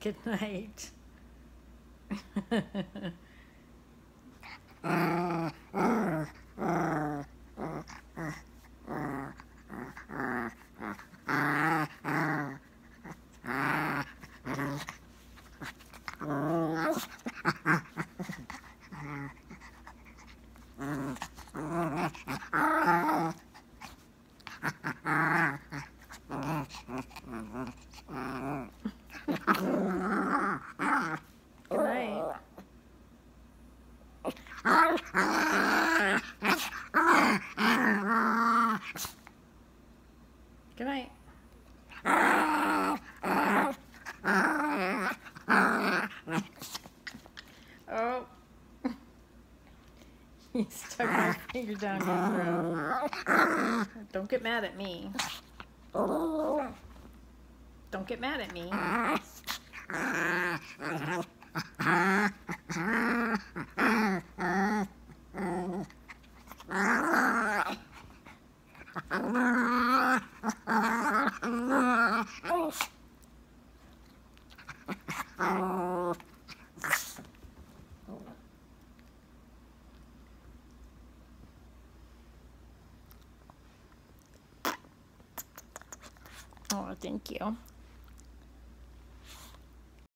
Good night. Good night. Oh. he stuck my finger down your throat. Don't get mad at me. Don't get mad at me. Oh, thank you.